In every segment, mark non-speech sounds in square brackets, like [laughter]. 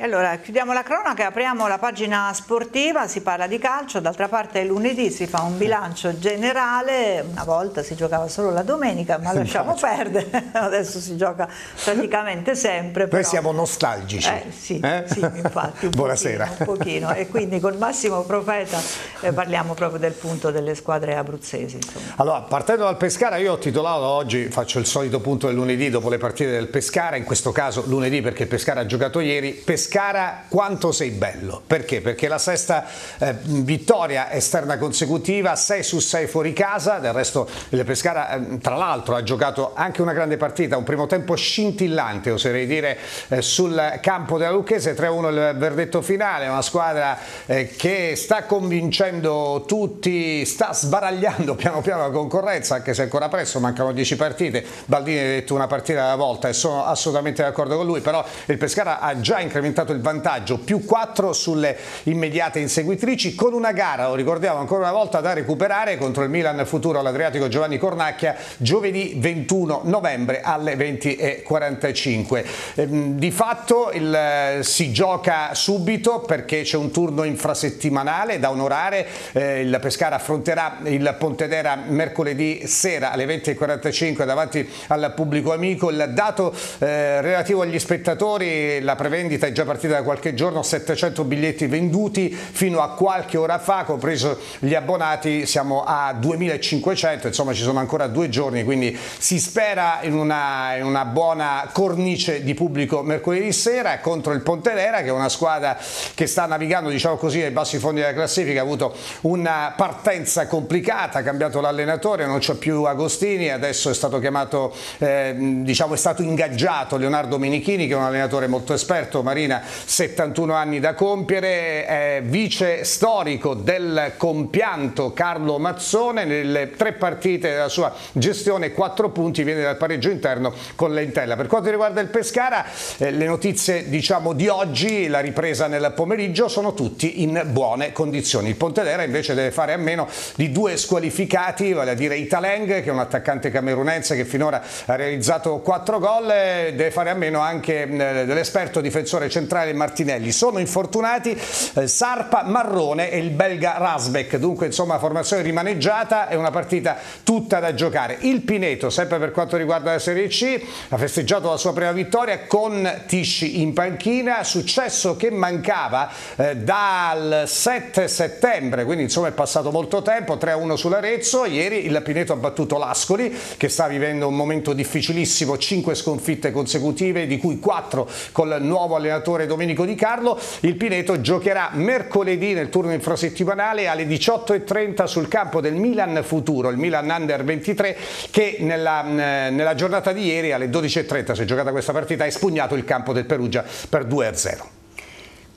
E allora chiudiamo la cronaca, apriamo la pagina sportiva, si parla di calcio, d'altra parte lunedì si fa un bilancio generale, una volta si giocava solo la domenica, ma [laughs] lasciamo perdere, [laughs] adesso si gioca praticamente sempre. Però... Noi siamo nostalgici. Eh, sì, eh? sì, infatti. Un Buonasera. Pochino, un pochino. E quindi con Massimo Profeta eh, parliamo proprio del punto delle squadre abruzzesi. Insomma. Allora, partendo dal Pescara, io ho titolato oggi, faccio il solito punto del lunedì dopo le partite del Pescara, in questo caso lunedì perché il Pescara ha giocato ieri, Pescara Pescara quanto sei bello. Perché? Perché la sesta eh, vittoria esterna consecutiva, 6 su 6 fuori casa, del resto il Pescara eh, tra l'altro ha giocato anche una grande partita, un primo tempo scintillante oserei dire eh, sul campo della Lucchese, 3-1 il verdetto finale, una squadra eh, che sta convincendo tutti, sta sbaragliando piano piano la concorrenza, anche se ancora presto, mancano 10 partite, Baldini ha detto una partita alla volta e sono assolutamente d'accordo con lui, però il Pescara ha già incrementato aumentato il vantaggio, più 4 sulle immediate inseguitrici, con una gara, lo ricordiamo ancora una volta, da recuperare contro il Milan futuro all'Adriatico Giovanni Cornacchia giovedì 21 novembre alle 20.45. Ehm, di fatto il, eh, si gioca subito perché c'è un turno infrasettimanale da onorare, eh, il Pescara affronterà il Pontedera mercoledì sera alle 20.45 davanti al pubblico amico, il dato eh, relativo agli spettatori, la prevendita è già partita da qualche giorno, 700 biglietti venduti fino a qualche ora fa, compreso gli abbonati siamo a 2500, insomma ci sono ancora due giorni, quindi si spera in una, in una buona cornice di pubblico mercoledì sera contro il Pontelera che è una squadra che sta navigando diciamo così ai bassi fondi della classifica, ha avuto una partenza complicata, ha cambiato l'allenatore, non c'è più Agostini, adesso è stato chiamato, eh, diciamo è stato ingaggiato Leonardo Menichini che è un allenatore molto esperto, Marina 71 anni da compiere, è vice storico del compianto Carlo Mazzone, nelle tre partite della sua gestione, quattro punti, viene dal pareggio interno con l'Entella. Per quanto riguarda il Pescara, eh, le notizie diciamo, di oggi, la ripresa nel pomeriggio, sono tutti in buone condizioni. Il Pontedera invece deve fare a meno di due squalificati, vale a dire Italeng, che è un attaccante camerunense che finora ha realizzato quattro gol, deve fare a meno anche eh, dell'esperto difensore centrale Martinelli. Sono infortunati eh, Sarpa, Marrone e il belga Rasbeck, dunque insomma formazione rimaneggiata e una partita tutta da giocare. Il Pineto, sempre per quanto riguarda la Serie C, ha festeggiato la sua prima vittoria con Tisci in panchina, successo che mancava eh, dal 7 settembre, quindi insomma è passato molto tempo, 3-1 sull'Arezzo, ieri il Pineto ha battuto l'Ascoli che sta vivendo un momento difficilissimo, 5 sconfitte consecutive di cui 4 col nuovo allenatore allenatore Domenico Di Carlo. Il Pineto giocherà mercoledì nel turno infrasettimanale alle 18.30 sul campo del Milan Futuro, il Milan Under 23 che nella, nella giornata di ieri alle 12.30 si è giocata questa partita ha espugnato il campo del Perugia per 2-0.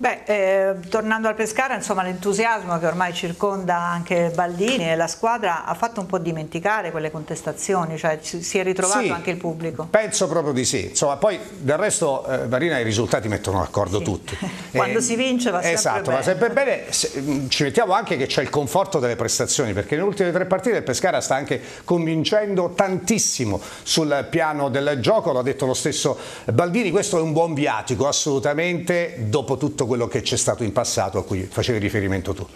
Beh, eh, tornando al Pescara, insomma l'entusiasmo che ormai circonda anche Baldini e la squadra ha fatto un po' dimenticare quelle contestazioni, cioè si è ritrovato sì, anche il pubblico. Penso proprio di sì, insomma poi del resto eh, Marina i risultati mettono d'accordo sì. tutti. [laughs] Quando eh, si vince va sempre esatto, bene. va sempre bene, Se, mm, ci mettiamo anche che c'è il conforto delle prestazioni perché nelle ultime tre partite il Pescara sta anche convincendo tantissimo sul piano del gioco, l'ha detto lo stesso Baldini, questo è un buon viatico assolutamente dopo tutto quello che c'è stato in passato a cui facevi riferimento tu.